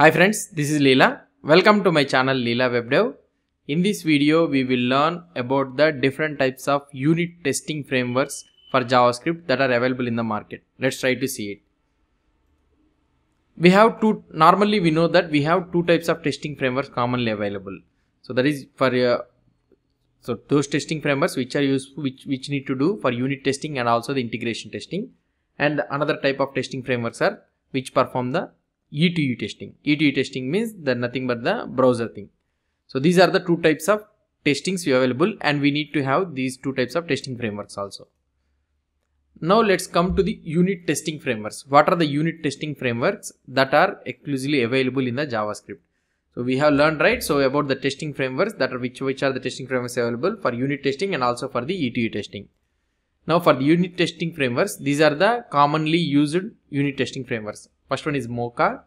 Hi friends, this is Leela. Welcome to my channel Leela WebDev. In this video, we will learn about the different types of unit testing frameworks for JavaScript that are available in the market. Let's try to see it. We have two, normally we know that we have two types of testing frameworks commonly available. So that is for, uh, so those testing frameworks which are used, which, which need to do for unit testing and also the integration testing. And another type of testing frameworks are which perform the E2E testing. E2E testing means the nothing but the browser thing. So these are the two types of testings available and we need to have these two types of testing frameworks also. Now let's come to the unit testing frameworks. What are the unit testing frameworks that are exclusively available in the JavaScript? So we have learned right so about the testing frameworks that are which which are the testing frameworks available for unit testing and also for the E2E testing. Now for the unit testing frameworks, these are the commonly used unit testing frameworks. First one is Mocha,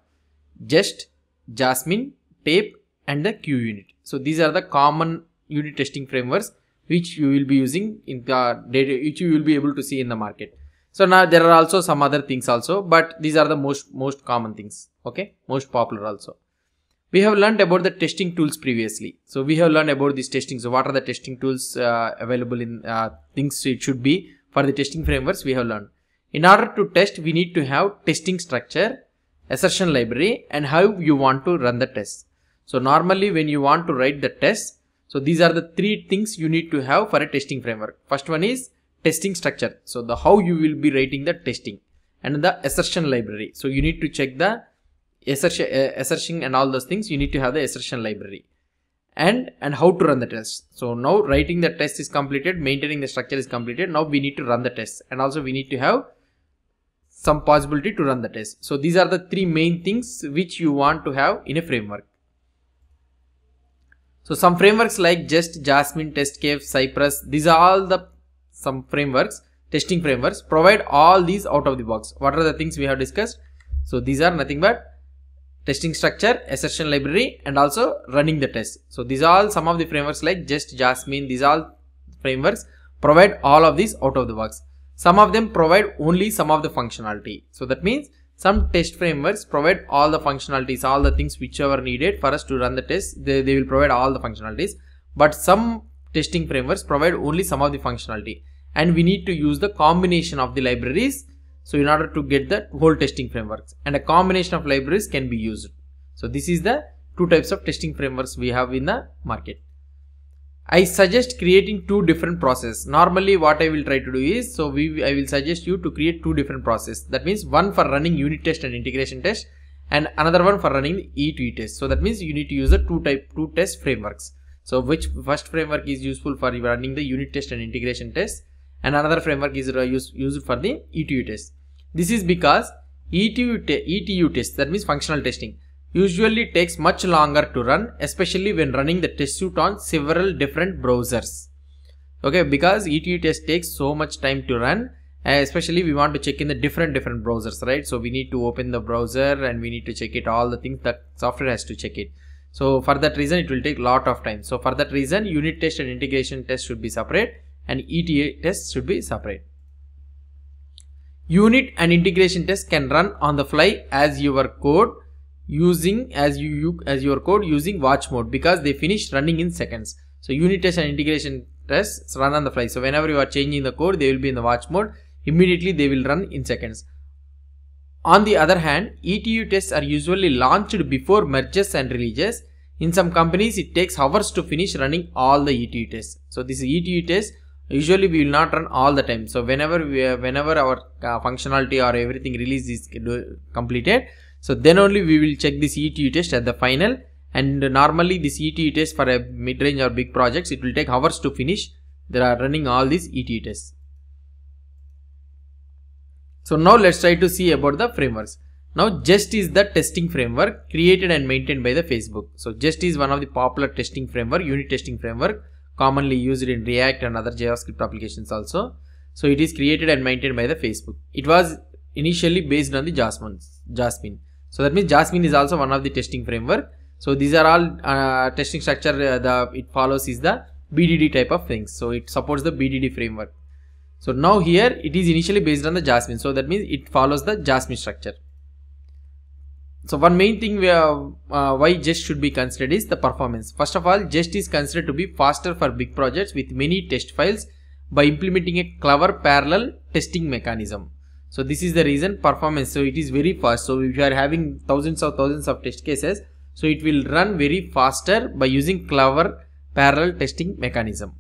Jest, Jasmine, Tape and the QUnit. So these are the common unit testing frameworks which you will be using in the data which you will be able to see in the market. So now there are also some other things also but these are the most most common things okay most popular also. We have learned about the testing tools previously. So we have learned about these testing. So what are the testing tools uh, available in uh, things it should be for the testing frameworks we have learned. In order to test, we need to have testing structure, assertion library and how you want to run the test. So normally when you want to write the test, so these are the three things you need to have for a testing framework. First one is testing structure. So the how you will be writing the testing and the assertion library. So you need to check the assertion, uh, and all those things. You need to have the assertion library and and how to run the test. So now writing the test is completed, maintaining the structure is completed. Now we need to run the test and also we need to have some possibility to run the test. So these are the three main things which you want to have in a framework. So some frameworks like Jest, Jasmine, TestCafe, Cypress, these are all the some frameworks, testing frameworks provide all these out of the box. What are the things we have discussed? So these are nothing but testing structure, assertion library and also running the test. So these are all some of the frameworks like Jest, Jasmine, these all frameworks provide all of these out of the box. Some of them provide only some of the functionality. So that means some test frameworks provide all the functionalities, all the things whichever needed for us to run the test, they, they will provide all the functionalities. But some testing frameworks provide only some of the functionality and we need to use the combination of the libraries so in order to get the whole testing frameworks and a combination of libraries can be used. So this is the two types of testing frameworks we have in the market. I suggest creating two different processes. Normally what I will try to do is, so we I will suggest you to create two different processes. That means one for running unit test and integration test and another one for running E2E test. So that means you need to use the two type two test frameworks. So which first framework is useful for running the unit test and integration test and another framework is used, for the E2E test. This is because E2E, te ETU test that means functional testing usually takes much longer to run especially when running the test suite on several different browsers. Okay because ETU test takes so much time to run uh, especially we want to check in the different different browsers right so we need to open the browser and we need to check it all the things that software has to check it so for that reason it will take lot of time so for that reason unit test and integration test should be separate and ETA test should be separate. Unit and integration test can run on the fly as your code using as you as your code using watch mode because they finish running in seconds. So unit test and integration tests run on the fly. So whenever you are changing the code, they will be in the watch mode. Immediately they will run in seconds. On the other hand, ETU tests are usually launched before merges and releases. In some companies, it takes hours to finish running all the ETU tests. So this ETU test usually we will not run all the time so whenever we whenever our uh, functionality or everything release is completed so then only we will check this ETU test at the final and normally this ETU test for a mid-range or big projects it will take hours to finish they are running all these ETU tests so now let's try to see about the frameworks now Jest is the testing framework created and maintained by the Facebook so Jest is one of the popular testing framework unit testing framework commonly used in React and other JavaScript applications also. So it is created and maintained by the Facebook. It was initially based on the Jasmine. Jasmine. So that means Jasmine is also one of the testing framework. So these are all uh, testing structure uh, the it follows is the BDD type of things. So it supports the BDD framework. So now here it is initially based on the Jasmine. So that means it follows the Jasmine structure. so one main thing we are, uh, why Jest should be considered is the performance. First of all, Jest is considered to be faster for big projects with many test files by implementing a clever parallel testing mechanism. So this is the reason performance. So it is very fast. So if you are having thousands of thousands of test cases, so it will run very faster by using clever parallel testing mechanism.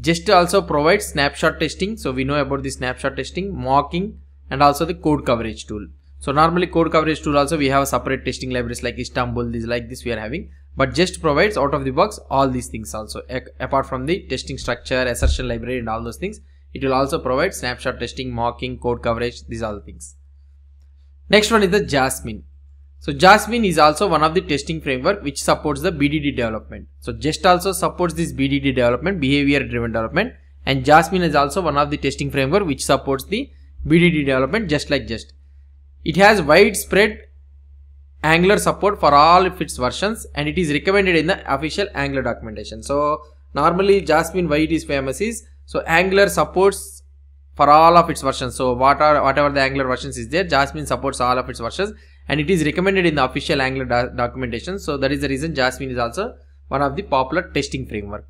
Jest also provides snapshot testing. So we know about the snapshot testing, mocking and also the code coverage tool. So normally code coverage tool also we have a separate testing libraries like Istanbul, this like this we are having. But Jest provides out of the box all these things also. apart from the testing structure, assertion library and all those things, it will also provide snapshot testing, mocking, code coverage, these all the things. Next one is the Jasmine. So Jasmine is also one of the testing framework which supports the BDD development. So Jest also supports this BDD development, behavior driven development and Jasmine is also one of the testing framework which supports the BDD development just like Jest. It has widespread Angular support for all of its versions and it is recommended in the official Angular documentation. So normally Jasmine why it is famous is so Angular supports for all of its versions. So what are whatever the Angular versions is there, Jasmine supports all of its versions and it is recommended in the official Angular do documentation. So that is the reason Jasmine is also one of the popular testing framework.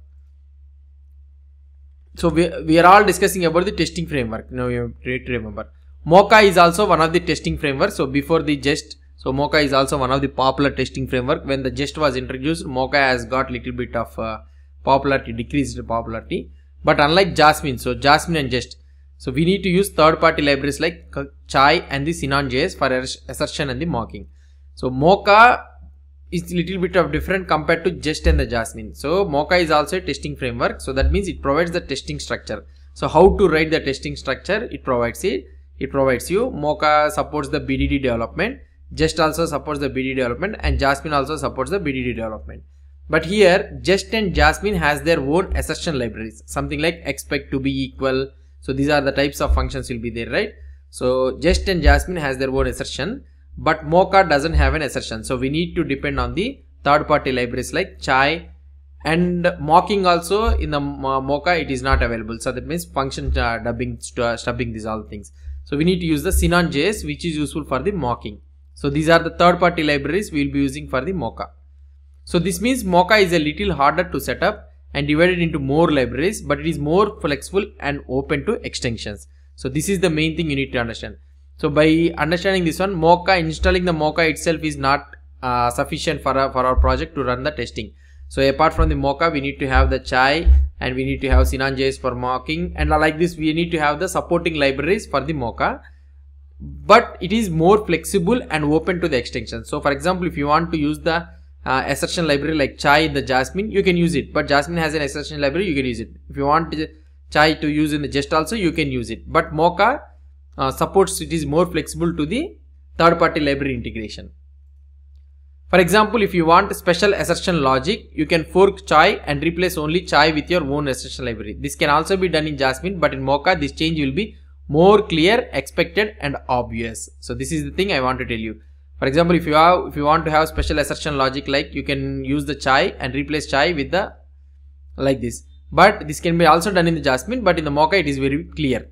So we, we are all discussing about the testing framework. Now you have to remember. Mocha is also one of the testing framework. So before the Jest, so Mocha is also one of the popular testing framework. When the Jest was introduced, Mocha has got little bit of uh, popularity, decreased popularity. But unlike Jasmine, so Jasmine and Jest, so we need to use third-party libraries like Chai and the Sinon.js for assertion and the mocking. So Mocha is a little bit of different compared to Jest and the Jasmine. So Mocha is also a testing framework. So that means it provides the testing structure. So how to write the testing structure? It provides it. It provides you. Mocha supports the BDD development. Jest also supports the BDD development and Jasmine also supports the BDD development. But here Jest and Jasmine has their own assertion libraries. Something like expect to be equal. So these are the types of functions will be there, right? So Jest and Jasmine has their own assertion, but Mocha doesn't have an assertion. So we need to depend on the third party libraries like Chai and mocking also in the Mocha it is not available. So that means function uh, dubbing, uh, stubbing these all things. So we need to use the Sinon.js which is useful for the mocking. So these are the third party libraries we will be using for the Mocha. So this means Mocha is a little harder to set up and divided into more libraries but it is more flexible and open to extensions. So this is the main thing you need to understand. So by understanding this one, Mocha, installing the Mocha itself is not uh, sufficient for, our, for our project to run the testing. So apart from the Mocha, we need to have the Chai and we need to have Sinon.js for mocking and like this we need to have the supporting libraries for the Mocha. But it is more flexible and open to the extension. So for example, if you want to use the uh, assertion library like Chai in the Jasmine, you can use it. But Jasmine has an assertion library, you can use it. If you want chai to use in the jest also you can use it. But mocha uh, supports it is more flexible to the third party library integration. For example if you want a special assertion logic you can fork chai and replace only chai with your own assertion library. This can also be done in jasmine but in mocha this change will be more clear expected and obvious. So this is the thing i want to tell you for example if you have if you want to have special assertion logic like you can use the chai and replace chai with the like this but this can be also done in the Jasmine but in the Mocha it is very clear.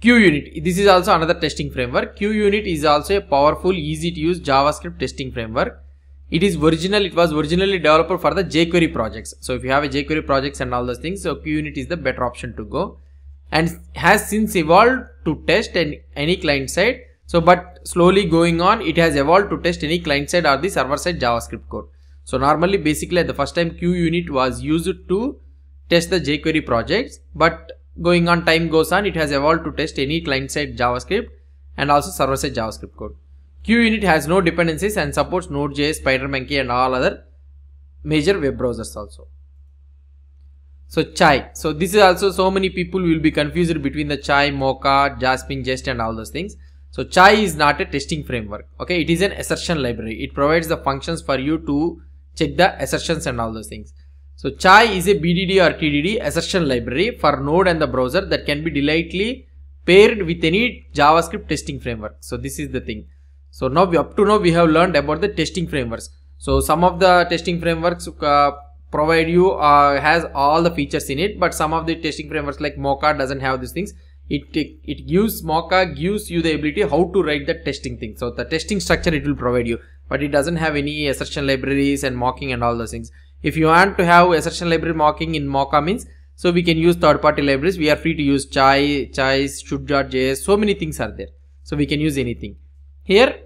QUnit. This is also another testing framework. QUnit is also a powerful, easy to use JavaScript testing framework. It is original, it was originally developed for the jQuery projects. So if you have a jQuery projects and all those things, so QUnit is the better option to go. And has since evolved to test any client side. So but slowly going on, it has evolved to test any client side or the server side JavaScript code. So normally basically at the first time QUnit was used to test the jQuery projects but going on time goes on it has evolved to test any client side JavaScript and also server side JavaScript code. QUnit has no dependencies and supports Node.js, SpiderMonkey and all other major web browsers also. So Chai. So this is also so many people will be confused between the Chai, Mocha, Jasmine, Jest and all those things. So Chai is not a testing framework. Okay, it is an assertion library. It provides the functions for you to check the assertions and all those things. So Chai is a BDD or TDD assertion library for Node and the browser that can be delightfully paired with any JavaScript testing framework. So this is the thing. So now we, up to now we have learned about the testing frameworks. So some of the testing frameworks uh, provide you uh, has all the features in it, but some of the testing frameworks like Mocha doesn't have these things. It, it gives mocha gives you the ability how to write the testing thing. So the testing structure it will provide you. But it doesn't have any assertion libraries and mocking and all those things. If you want to have assertion library mocking in mocha means so we can use third party libraries. We are free to use chai chai should.js so many things are there. So we can use anything. Here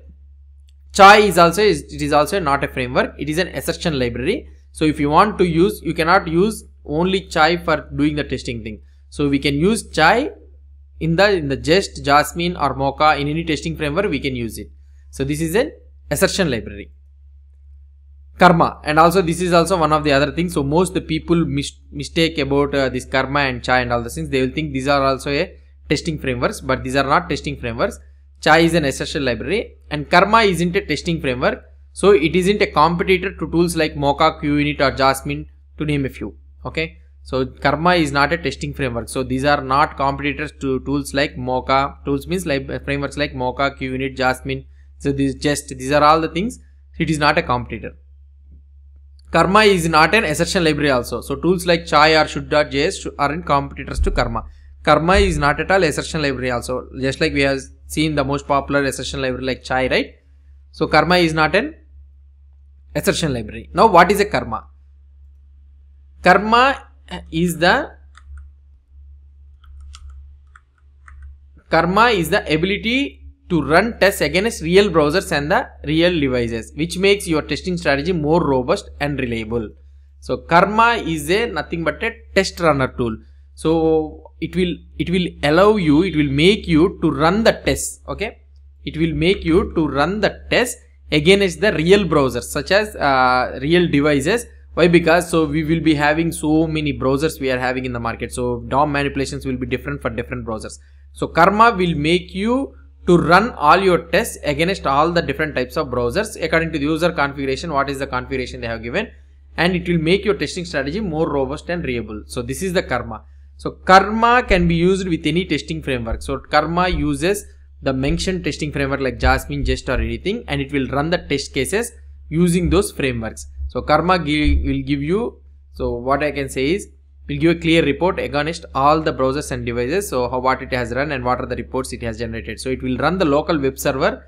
chai is also it is also not a framework. It is an assertion library. So if you want to use you cannot use only chai for doing the testing thing. So we can use chai in the in the jest jasmine or mocha in any testing framework we can use it. So this is an assertion library. Karma. And also this is also one of the other things. So most the people mis mistake about uh, this karma and chai and all the things. They will think these are also a testing frameworks but these are not testing frameworks. Chai is an assertion library and karma isn't a testing framework. So it isn't a competitor to tools like mocha qunit or jasmine to name a few. Okay so Karma is not a testing framework. So these are not competitors to tools like Mocha. Tools means like frameworks like Mocha, QUnit, Jasmine. So these just these are all the things. It is not a competitor. Karma is not an assertion library also. So tools like Chai or Should.js aren't competitors to Karma. Karma is not at all assertion library also. Just like we have seen the most popular assertion library like Chai, right? So Karma is not an assertion library. Now what is a Karma? Karma is the karma is the ability to run tests against real browsers and the real devices which makes your testing strategy more robust and reliable. So karma is a nothing but a test runner tool. So it will it will allow you it will make you to run the test okay? It will make you to run the test against the real browsers such as uh, real devices why? Because so we will be having so many browsers we are having in the market. So dom manipulations will be different for different browsers. So karma will make you to run all your tests against all the different types of browsers according to the user configuration what is the configuration they have given and it will make your testing strategy more robust and reliable. So this is the karma. So karma can be used with any testing framework. So karma uses the mentioned testing framework like jasmine jest or anything and it will run the test cases using those frameworks so karma will give you, so what I can say is, will give a clear report against all the browsers and devices. So how what it has run and what are the reports it has generated. So it will run the local web server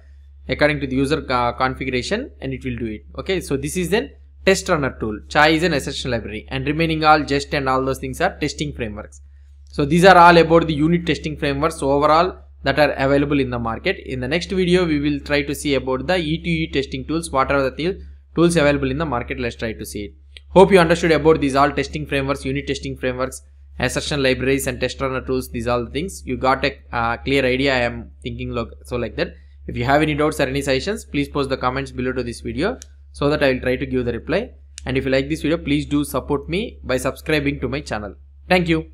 according to the user configuration and it will do it. Okay, so this is the test runner tool. Chai is an assertion library and remaining all jest and all those things are testing frameworks. So these are all about the unit testing frameworks overall that are available in the market. In the next video, we will try to see about the E2E testing tools. What are the things? Tools available in the market let's try to see it. Hope you understood about these all testing frameworks unit testing frameworks assertion libraries and test runner tools these all the things. You got a uh, clear idea i am thinking like, so like that. If you have any doubts or any suggestions please post the comments below to this video so that i will try to give the reply. And if you like this video please do support me by subscribing to my channel. Thank you